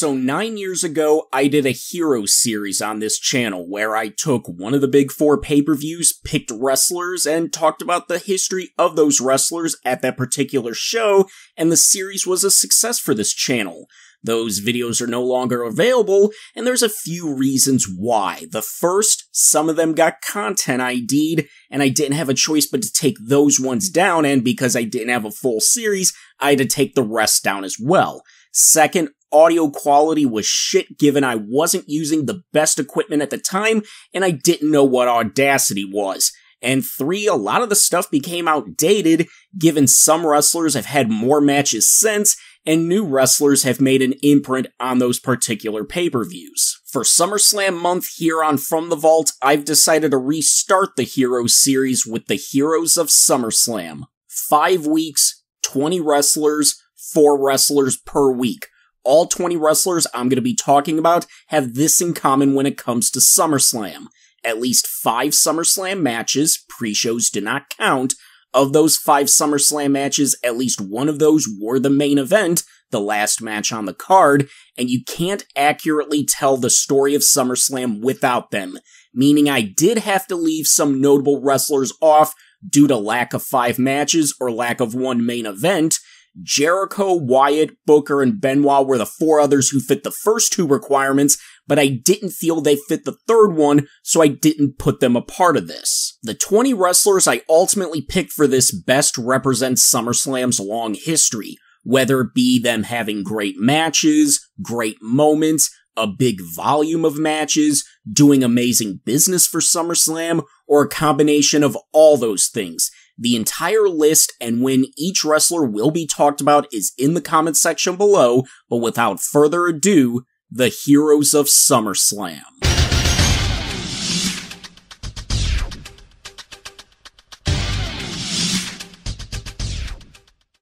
So, nine years ago, I did a hero series on this channel where I took one of the big four pay per views, picked wrestlers, and talked about the history of those wrestlers at that particular show, and the series was a success for this channel. Those videos are no longer available, and there's a few reasons why. The first, some of them got content ID'd, and I didn't have a choice but to take those ones down, and because I didn't have a full series, I had to take the rest down as well. Second, audio quality was shit given I wasn't using the best equipment at the time and I didn't know what Audacity was. And three, a lot of the stuff became outdated given some wrestlers have had more matches since and new wrestlers have made an imprint on those particular pay-per-views. For SummerSlam month here on From the Vault, I've decided to restart the Heroes series with the Heroes of SummerSlam. Five weeks, 20 wrestlers, four wrestlers per week all 20 wrestlers I'm going to be talking about have this in common when it comes to SummerSlam. At least five SummerSlam matches, pre-shows do not count. Of those five SummerSlam matches, at least one of those were the main event, the last match on the card, and you can't accurately tell the story of SummerSlam without them, meaning I did have to leave some notable wrestlers off due to lack of five matches or lack of one main event, Jericho, Wyatt, Booker, and Benoit were the four others who fit the first two requirements, but I didn't feel they fit the third one, so I didn't put them a part of this. The 20 wrestlers I ultimately picked for this best represent SummerSlam's long history, whether it be them having great matches, great moments, a big volume of matches, doing amazing business for SummerSlam, or a combination of all those things. The entire list and when each wrestler will be talked about is in the comments section below, but without further ado, the heroes of SummerSlam.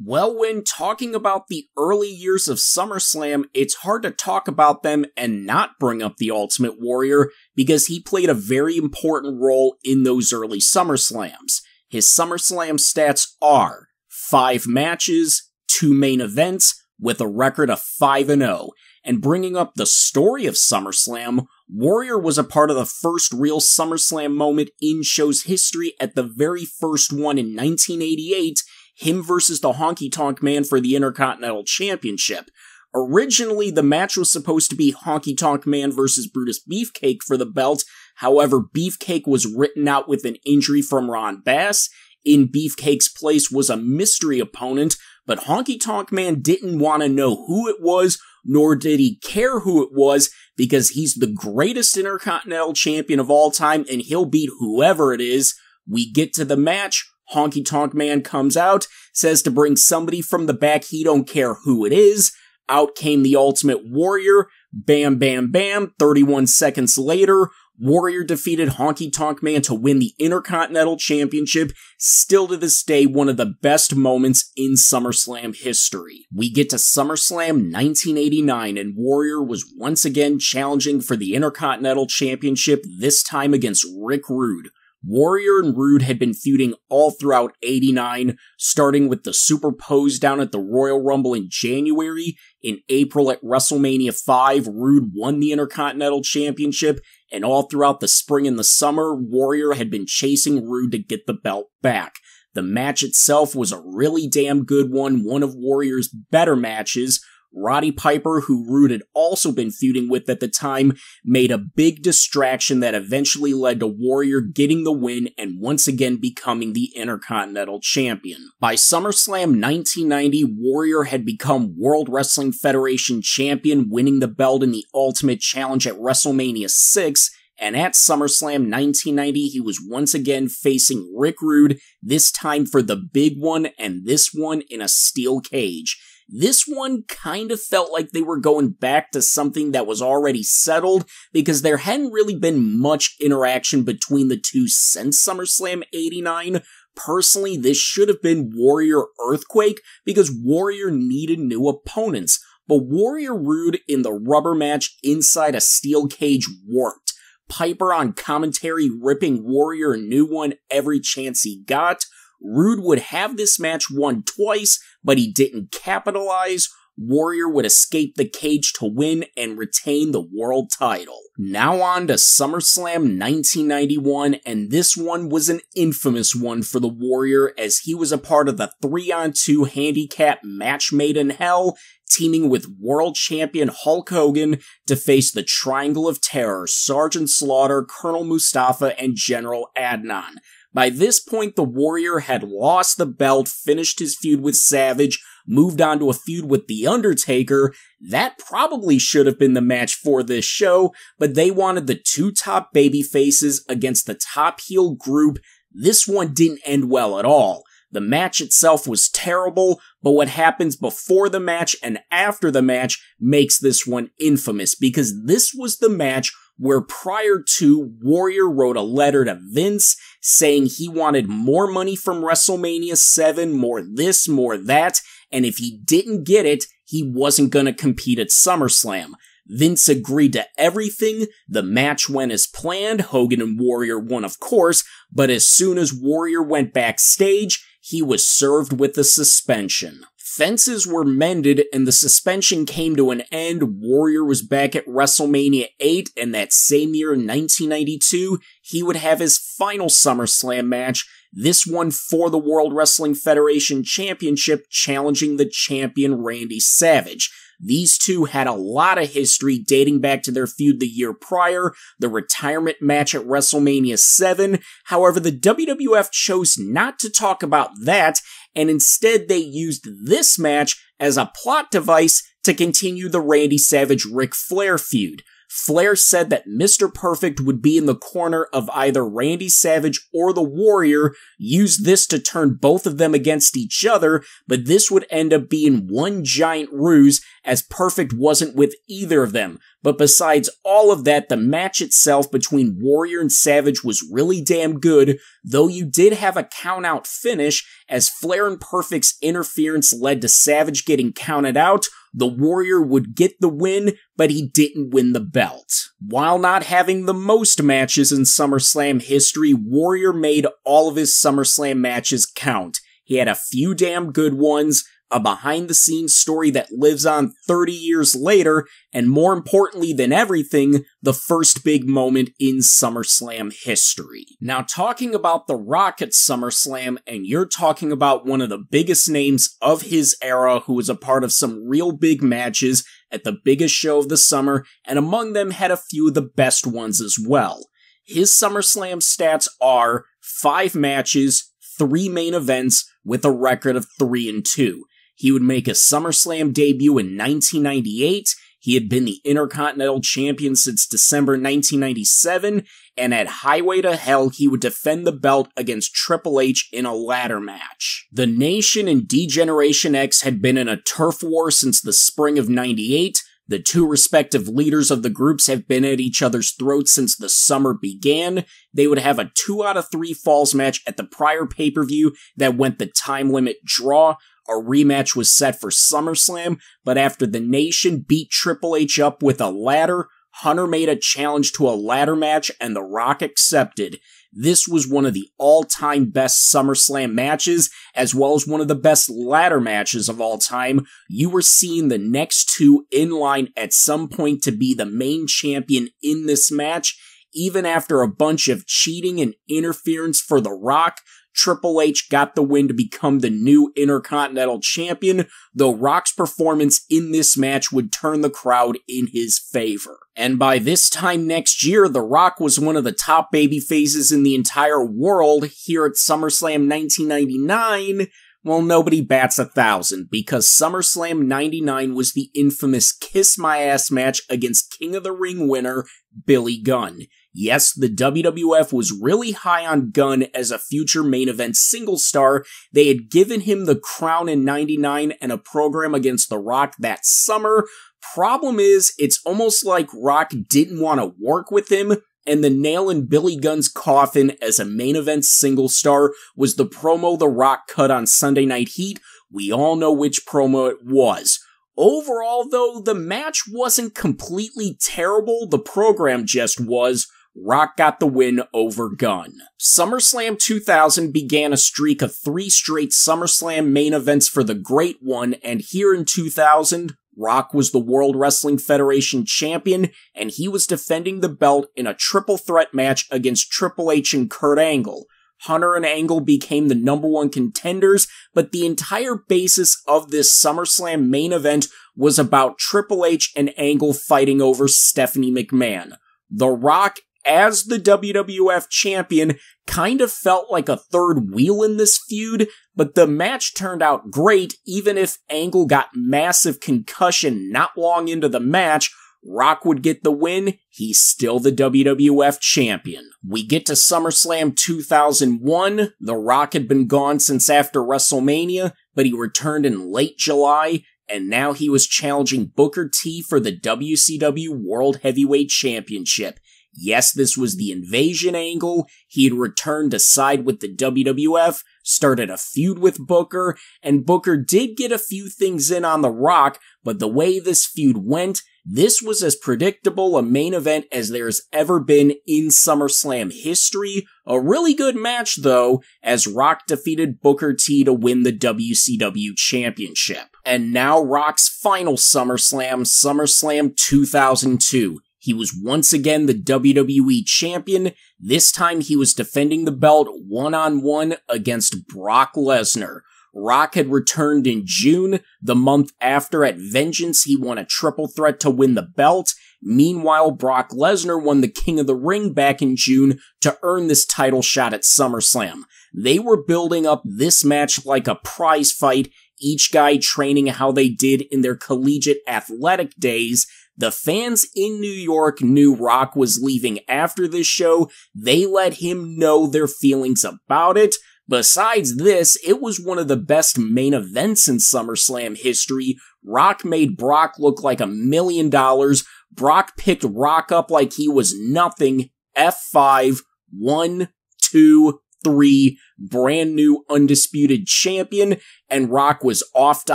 Well, when talking about the early years of SummerSlam, it's hard to talk about them and not bring up the Ultimate Warrior because he played a very important role in those early SummerSlams. His SummerSlam stats are 5 matches, 2 main events, with a record of 5 0. And bringing up the story of SummerSlam, Warrior was a part of the first real SummerSlam moment in show's history at the very first one in 1988, him versus the Honky Tonk Man for the Intercontinental Championship. Originally, the match was supposed to be Honky Tonk Man versus Brutus Beefcake for the belt, However, Beefcake was written out with an injury from Ron Bass. In Beefcake's place was a mystery opponent, but Honky Tonk Man didn't want to know who it was, nor did he care who it was, because he's the greatest Intercontinental Champion of all time and he'll beat whoever it is. We get to the match. Honky Tonk Man comes out, says to bring somebody from the back, he don't care who it is. Out came the Ultimate Warrior. Bam, bam, bam. 31 seconds later, Warrior defeated Honky Tonk Man to win the Intercontinental Championship, still to this day one of the best moments in SummerSlam history. We get to SummerSlam 1989 and Warrior was once again challenging for the Intercontinental Championship, this time against Rick Rude. Warrior and Rude had been feuding all throughout 89, starting with the super pose down at the Royal Rumble in January. In April at WrestleMania 5, Rude won the Intercontinental Championship, and all throughout the spring and the summer, Warrior had been chasing Rude to get the belt back. The match itself was a really damn good one, one of Warrior's better matches. Roddy Piper, who Rude had also been feuding with at the time, made a big distraction that eventually led to Warrior getting the win and once again becoming the Intercontinental Champion. By SummerSlam 1990, Warrior had become World Wrestling Federation Champion, winning the belt in the Ultimate Challenge at WrestleMania 6, and at SummerSlam 1990, he was once again facing Rick Rude, this time for the big one, and this one in a steel cage. This one kind of felt like they were going back to something that was already settled because there hadn't really been much interaction between the two since SummerSlam 89. Personally, this should have been Warrior Earthquake because Warrior needed new opponents, but Warrior Rude in the rubber match inside a steel cage worked. Piper on commentary ripping Warrior a new one every chance he got. Rude would have this match won twice, but he didn't capitalize. Warrior would escape the cage to win and retain the world title. Now on to SummerSlam 1991, and this one was an infamous one for the Warrior as he was a part of the 3 on 2 handicap match made in hell teaming with world champion Hulk Hogan to face the Triangle of Terror, Sergeant Slaughter, Colonel Mustafa, and General Adnan. By this point, the Warrior had lost the belt, finished his feud with Savage, moved on to a feud with The Undertaker. That probably should have been the match for this show, but they wanted the two top baby faces against the top heel group. This one didn't end well at all. The match itself was terrible, but what happens before the match and after the match makes this one infamous because this was the match where prior to Warrior wrote a letter to Vince saying he wanted more money from WrestleMania 7, more this, more that, and if he didn't get it, he wasn't gonna compete at SummerSlam. Vince agreed to everything. The match went as planned. Hogan and Warrior won, of course, but as soon as Warrior went backstage, he was served with a suspension. Fences were mended and the suspension came to an end. Warrior was back at WrestleMania 8, and that same year, 1992, he would have his final SummerSlam match, this one for the World Wrestling Federation Championship, challenging the champion Randy Savage. These two had a lot of history dating back to their feud the year prior, the retirement match at WrestleMania 7. However, the WWF chose not to talk about that, and instead they used this match as a plot device to continue the Randy Savage Ric Flair feud. Flair said that Mr. Perfect would be in the corner of either Randy Savage or the Warrior, use this to turn both of them against each other, but this would end up being one giant ruse as Perfect wasn't with either of them. But besides all of that, the match itself between Warrior and Savage was really damn good, though you did have a countout finish as Flair and Perfect's interference led to Savage getting counted out, the Warrior would get the win, but he didn't win the belt. While not having the most matches in SummerSlam history, Warrior made all of his SummerSlam matches count. He had a few damn good ones, a behind the scenes story that lives on 30 years later, and more importantly than everything, the first big moment in SummerSlam history. Now, talking about The Rock at SummerSlam, and you're talking about one of the biggest names of his era who was a part of some real big matches at the biggest show of the summer, and among them had a few of the best ones as well. His SummerSlam stats are five matches, three main events, with a record of 3 and 2. He would make a SummerSlam debut in 1998. He had been the Intercontinental Champion since December 1997, and at Highway to Hell, he would defend the belt against Triple H in a ladder match. The Nation and D-Generation X had been in a turf war since the spring of 98. The two respective leaders of the groups have been at each other's throats since the summer began. They would have a two out of three falls match at the prior pay per view that went the time limit draw. A rematch was set for SummerSlam, but after the Nation beat Triple H up with a ladder, Hunter made a challenge to a ladder match and The Rock accepted. This was one of the all-time best SummerSlam matches, as well as one of the best ladder matches of all time. You were seeing the next two in line at some point to be the main champion in this match, even after a bunch of cheating and interference for The Rock, Triple H got the win to become the new Intercontinental Champion, though Rock's performance in this match would turn the crowd in his favor. And by this time next year, The Rock was one of the top baby faces in the entire world here at SummerSlam 1999. Well, nobody bats a thousand because SummerSlam 99 was the infamous Kiss My Ass match against King of the Ring winner Billy Gunn. Yes, the WWF was really high on Gunn as a future main event single star. They had given him the crown in 99 and a program against The Rock that summer. Problem is, it's almost like Rock didn't want to work with him, and the nail in Billy Gunn's coffin as a main event single star was the promo The Rock cut on Sunday Night Heat. We all know which promo it was. Overall, though, the match wasn't completely terrible, the program just was. Rock got the win over Gunn. SummerSlam 2000 began a streak of three straight SummerSlam main events for the Great One, and here in 2000, Rock was the World Wrestling Federation champion, and he was defending the belt in a triple threat match against Triple H and Kurt Angle. Hunter and Angle became the number one contenders, but the entire basis of this SummerSlam main event was about Triple H and Angle fighting over Stephanie McMahon. The Rock as the WWF champion kind of felt like a third wheel in this feud, but the match turned out great even if Angle got massive concussion not long into the match. Rock would get the win, he's still the WWF champion. We get to SummerSlam 2001. The Rock had been gone since after WrestleMania, but he returned in late July, and now he was challenging Booker T for the WCW World Heavyweight Championship. Yes, this was the invasion angle. He had returned to side with the WWF, started a feud with Booker, and Booker did get a few things in on The Rock, but the way this feud went, this was as predictable a main event as there's ever been in SummerSlam history. A really good match though, as Rock defeated Booker T to win the WCW Championship. And now Rock's final SummerSlam, SummerSlam 2002. He was once again the WWE champion. This time he was defending the belt one on one against Brock Lesnar. Rock had returned in June. The month after at Vengeance, he won a triple threat to win the belt. Meanwhile, Brock Lesnar won the King of the Ring back in June to earn this title shot at SummerSlam. They were building up this match like a prize fight, each guy training how they did in their collegiate athletic days, the fans in New York knew Rock was leaving after this show. They let him know their feelings about it. Besides this, it was one of the best main events in SummerSlam history. Rock made Brock look like a million dollars. Brock picked Rock up like he was nothing. F5, 1, 2, three, brand new undisputed champion, and Rock was off to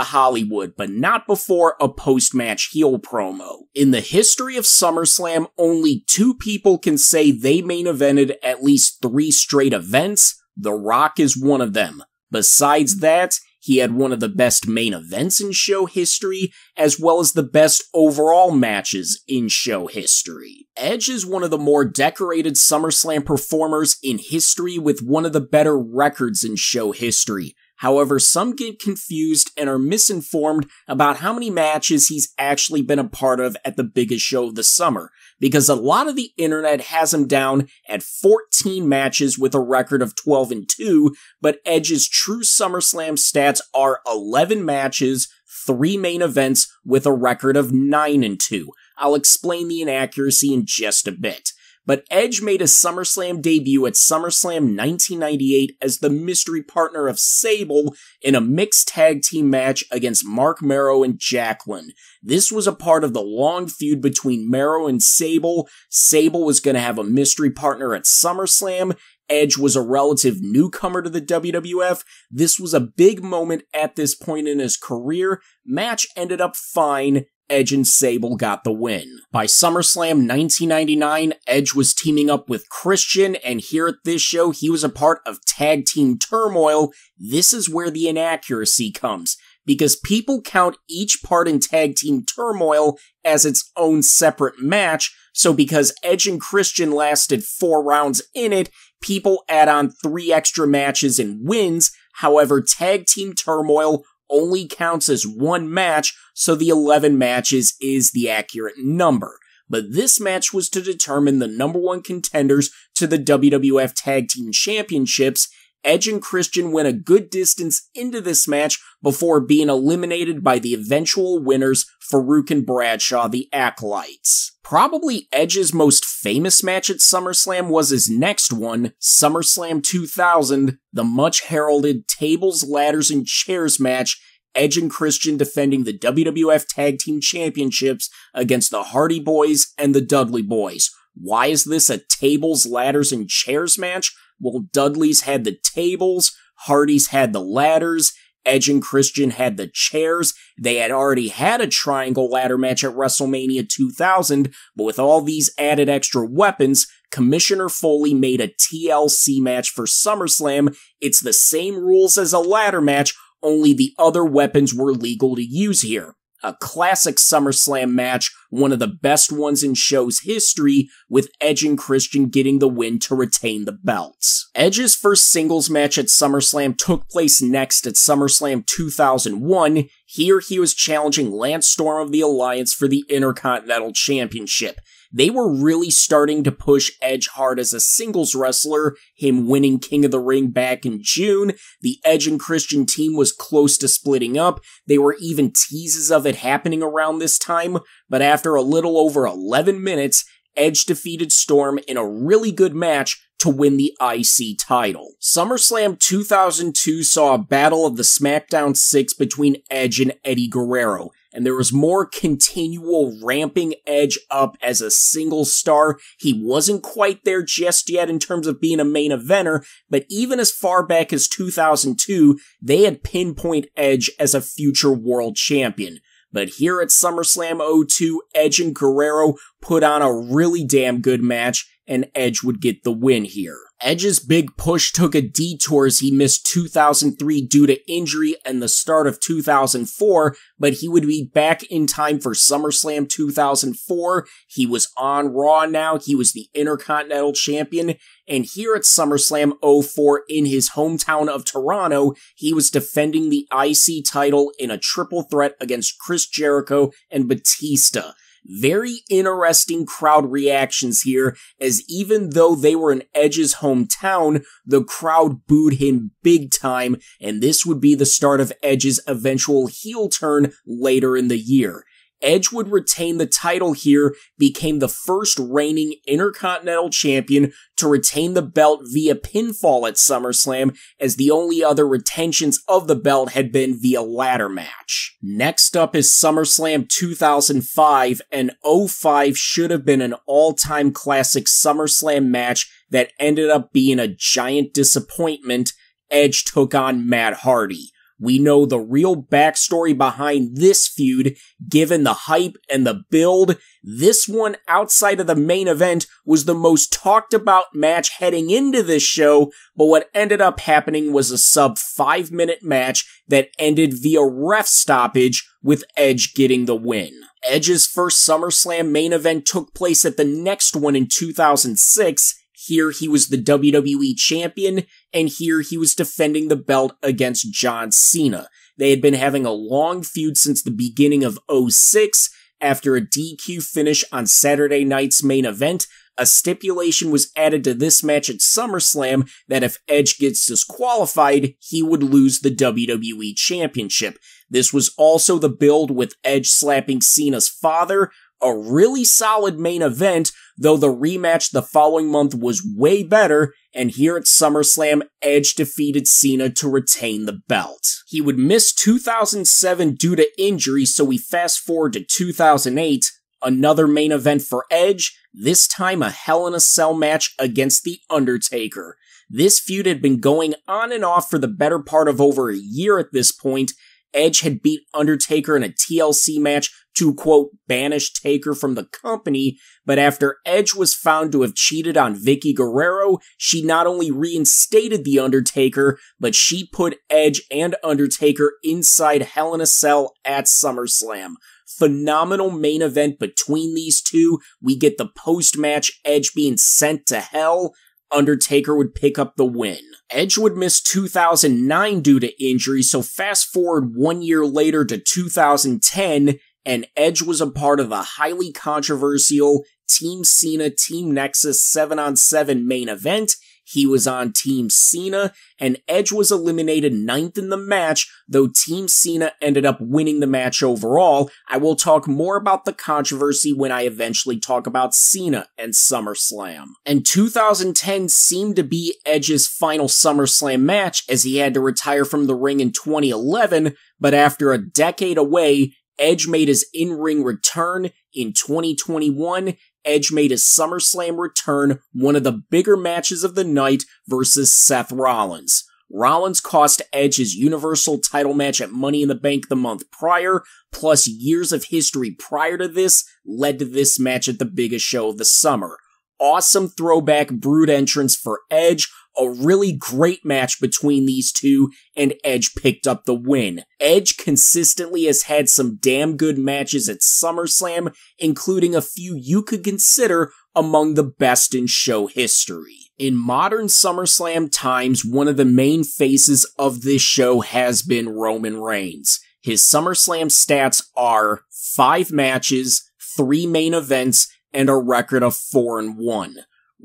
Hollywood, but not before a post match heel promo. In the history of SummerSlam, only two people can say they main evented at least three straight events. The Rock is one of them. Besides that, he had one of the best main events in show history, as well as the best overall matches in show history. Edge is one of the more decorated SummerSlam performers in history with one of the better records in show history. However, some get confused and are misinformed about how many matches he's actually been a part of at the biggest show of the summer, because a lot of the internet has him down at 14 matches with a record of 12 and 2, but Edge's true SummerSlam stats are 11 matches, 3 main events with a record of 9 and 2. I'll explain the inaccuracy in just a bit but Edge made his SummerSlam debut at SummerSlam 1998 as the mystery partner of Sable in a mixed tag team match against Mark Mero and Jacqueline. This was a part of the long feud between Mero and Sable. Sable was going to have a mystery partner at SummerSlam. Edge was a relative newcomer to the WWF. This was a big moment at this point in his career. Match ended up fine. Edge and Sable got the win. By SummerSlam 1999, Edge was teaming up with Christian, and here at this show, he was a part of Tag Team Turmoil. This is where the inaccuracy comes, because people count each part in Tag Team Turmoil as its own separate match, so because Edge and Christian lasted four rounds in it, people add on three extra matches and wins. However, Tag Team Turmoil only counts as one match, so the 11 matches is the accurate number. But this match was to determine the number one contenders to the WWF Tag Team Championships. Edge and Christian went a good distance into this match before being eliminated by the eventual winners, Faarooq and Bradshaw, the Acolytes. Probably Edge's most famous match at SummerSlam was his next one, SummerSlam 2000, the much heralded tables, ladders, and chairs match. Edge and Christian defending the WWF Tag Team Championships against the Hardy Boys and the Dudley Boys. Why is this a tables, ladders, and chairs match? Well, Dudley's had the tables, Hardy's had the ladders, Edge and Christian had the chairs. They had already had a triangle ladder match at WrestleMania 2000, but with all these added extra weapons, Commissioner Foley made a TLC match for SummerSlam. It's the same rules as a ladder match, only the other weapons were legal to use here a classic SummerSlam match, one of the best ones in show's history, with Edge and Christian getting the win to retain the belts. Edge's first singles match at SummerSlam took place next at SummerSlam 2001. Here he was challenging Lance Storm of the Alliance for the Intercontinental Championship. They were really starting to push Edge hard as a singles wrestler, him winning King of the Ring back in June. The Edge and Christian team was close to splitting up. There were even teases of it happening around this time, but after a little over 11 minutes, Edge defeated Storm in a really good match to win the IC title. SummerSlam 2002 saw a battle of the SmackDown 6 between Edge and Eddie Guerrero and there was more continual ramping Edge up as a single star. He wasn't quite there just yet in terms of being a main eventer, but even as far back as 2002, they had pinpoint Edge as a future world champion. But here at SummerSlam 02, Edge and Guerrero put on a really damn good match, and Edge would get the win here. Edge's big push took a detour as he missed 2003 due to injury and the start of 2004, but he would be back in time for SummerSlam 2004. He was on Raw now, he was the Intercontinental Champion, and here at SummerSlam 04 in his hometown of Toronto, he was defending the IC title in a triple threat against Chris Jericho and Batista. Very interesting crowd reactions here, as even though they were in Edge's hometown, the crowd booed him big time, and this would be the start of Edge's eventual heel turn later in the year. Edge would retain the title here, became the first reigning Intercontinental Champion to retain the belt via pinfall at SummerSlam, as the only other retentions of the belt had been via ladder match. Next up is SummerSlam 2005, and 05 should have been an all-time classic SummerSlam match that ended up being a giant disappointment. Edge took on Matt Hardy. We know the real backstory behind this feud, given the hype and the build. This one, outside of the main event, was the most talked about match heading into this show, but what ended up happening was a sub five minute match that ended via ref stoppage with Edge getting the win. Edge's first SummerSlam main event took place at the next one in 2006, here he was the WWE champion, and here he was defending the belt against John Cena. They had been having a long feud since the beginning of 06. After a DQ finish on Saturday night's main event, a stipulation was added to this match at SummerSlam that if Edge gets disqualified, he would lose the WWE Championship. This was also the build with Edge slapping Cena's father, a really solid main event, though the rematch the following month was way better, and here at SummerSlam, Edge defeated Cena to retain the belt. He would miss 2007 due to injury, so we fast forward to 2008, another main event for Edge, this time a Hell in a Cell match against The Undertaker. This feud had been going on and off for the better part of over a year at this point, Edge had beat Undertaker in a TLC match to quote, banish Taker from the company, but after Edge was found to have cheated on Vickie Guerrero, she not only reinstated The Undertaker, but she put Edge and Undertaker inside Hell in a Cell at SummerSlam. Phenomenal main event between these two. We get the post match Edge being sent to hell. Undertaker would pick up the win. Edge would miss 2009 due to injury, so fast forward one year later to 2010, and Edge was a part of a highly controversial Team Cena Team Nexus 7 on 7 main event, he was on Team Cena, and Edge was eliminated ninth in the match, though Team Cena ended up winning the match overall. I will talk more about the controversy when I eventually talk about Cena and SummerSlam. And 2010 seemed to be Edge's final SummerSlam match as he had to retire from the ring in 2011, but after a decade away, Edge made his in-ring return in 2021 Edge made his SummerSlam return, one of the bigger matches of the night versus Seth Rollins. Rollins cost Edge his Universal title match at Money in the Bank the month prior, plus years of history prior to this led to this match at the biggest show of the summer. Awesome throwback brood entrance for Edge, a really great match between these two, and Edge picked up the win. Edge consistently has had some damn good matches at SummerSlam, including a few you could consider among the best in show history. In modern SummerSlam times, one of the main faces of this show has been Roman Reigns. His SummerSlam stats are five matches, three main events, and a record of 4 and 1.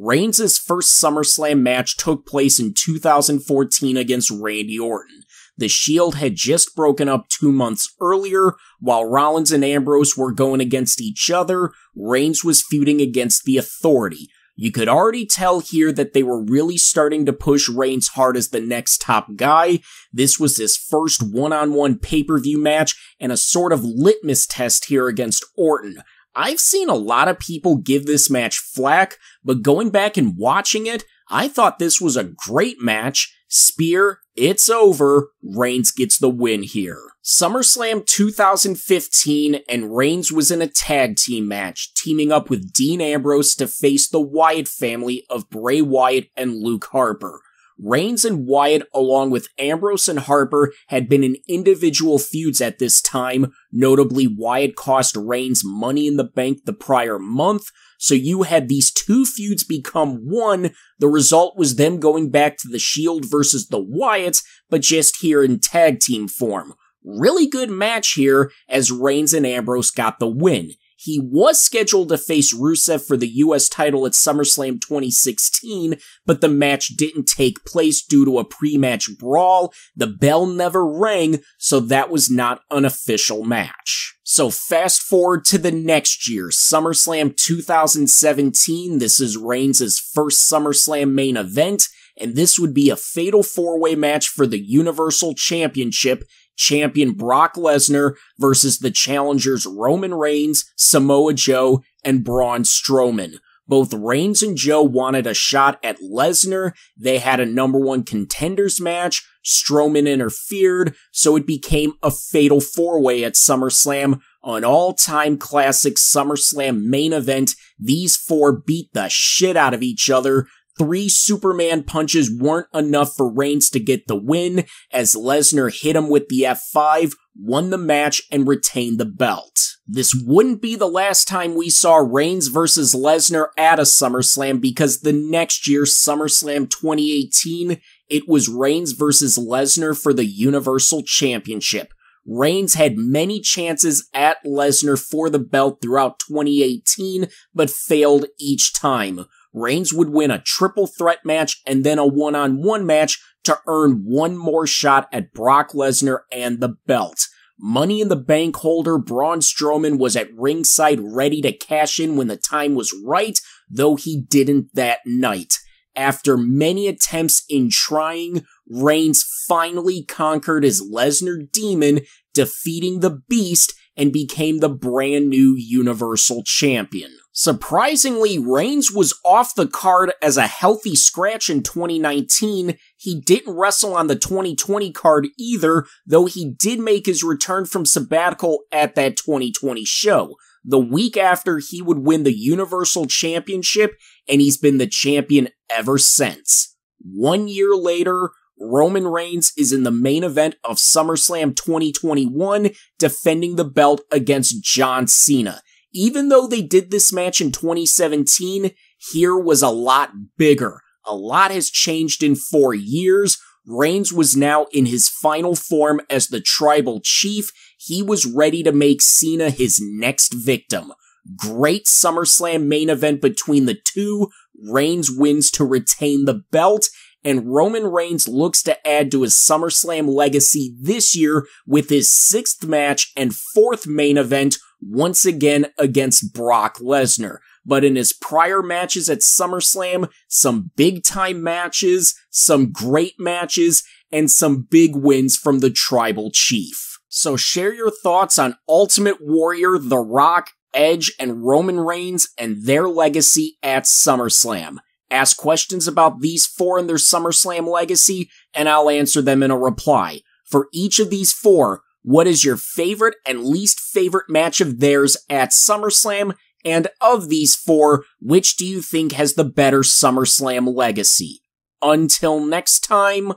Reigns' first SummerSlam match took place in 2014 against Randy Orton. The Shield had just broken up two months earlier, while Rollins and Ambrose were going against each other, Reigns was feuding against the Authority, you could already tell here that they were really starting to push Reigns hard as the next top guy. This was his first one-on-one pay-per-view match and a sort of litmus test here against Orton. I've seen a lot of people give this match flack, but going back and watching it, I thought this was a great match. Spear, it's over. Reigns gets the win here. SummerSlam 2015 and Reigns was in a tag team match, teaming up with Dean Ambrose to face the Wyatt family of Bray Wyatt and Luke Harper. Reigns and Wyatt, along with Ambrose and Harper, had been in individual feuds at this time. Notably, Wyatt cost Reigns money in the bank the prior month, so you had these two feuds become one. The result was them going back to the Shield versus the Wyatts, but just here in tag team form. Really good match here as Reigns and Ambrose got the win. He was scheduled to face Rusev for the US title at SummerSlam 2016, but the match didn't take place due to a pre-match brawl. The bell never rang, so that was not an official match. So fast forward to the next year, SummerSlam 2017. This is Reigns' first SummerSlam main event, and this would be a fatal four-way match for the Universal Championship champion Brock Lesnar versus the challengers Roman Reigns, Samoa Joe, and Braun Strowman. Both Reigns and Joe wanted a shot at Lesnar. They had a number one contenders match. Strowman interfered, so it became a fatal four way at SummerSlam. An all time classic SummerSlam main event. These four beat the shit out of each other Three Superman punches weren't enough for Reigns to get the win, as Lesnar hit him with the F5, won the match, and retained the belt. This wouldn't be the last time we saw Reigns versus Lesnar at a SummerSlam because the next year, SummerSlam 2018, it was Reigns versus Lesnar for the Universal Championship. Reigns had many chances at Lesnar for the belt throughout 2018, but failed each time. Reigns would win a triple threat match and then a one on one match to earn one more shot at Brock Lesnar and the belt. Money in the Bank holder Braun Strowman was at ringside ready to cash in when the time was right, though he didn't that night. After many attempts in trying, Reigns finally conquered his Lesnar demon, defeating the Beast and became the brand new Universal Champion. Surprisingly, Reigns was off the card as a healthy scratch in 2019. He didn't wrestle on the 2020 card either, though he did make his return from sabbatical at that 2020 show. The week after, he would win the Universal Championship, and he's been the champion ever since. One year later, Roman Reigns is in the main event of SummerSlam 2021, defending the belt against John Cena even though they did this match in 2017, here was a lot bigger. A lot has changed in four years. Reigns was now in his final form as the tribal chief. He was ready to make Cena his next victim. Great SummerSlam main event between the two. Reigns wins to retain the belt, and Roman Reigns looks to add to his SummerSlam legacy this year with his sixth match and fourth main event once again against Brock Lesnar. But in his prior matches at SummerSlam, some big time matches, some great matches, and some big wins from the tribal chief. So share your thoughts on Ultimate Warrior, The Rock, Edge, and Roman Reigns and their legacy at SummerSlam. Ask questions about these four and their SummerSlam legacy, and I'll answer them in a reply. For each of these four, what is your favorite and least favorite match of theirs at SummerSlam? And of these four, which do you think has the better SummerSlam legacy? Until next time,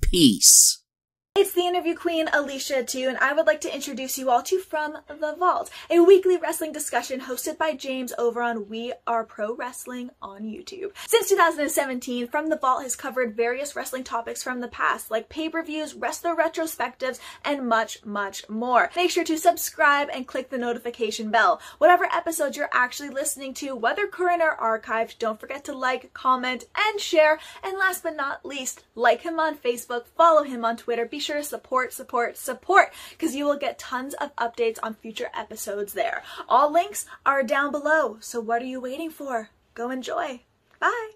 peace. It's the interview queen, Alicia too, and I would like to introduce you all to From the Vault, a weekly wrestling discussion hosted by James over on We Are Pro Wrestling on YouTube. Since 2017, From the Vault has covered various wrestling topics from the past, like pay-per-views, wrestler retrospectives, and much, much more. Make sure to subscribe and click the notification bell. Whatever episode you're actually listening to, whether current or archived, don't forget to like, comment, and share. And last but not least, like him on Facebook, follow him on Twitter, be sure to support, support, support because you will get tons of updates on future episodes there. All links are down below. So what are you waiting for? Go enjoy. Bye.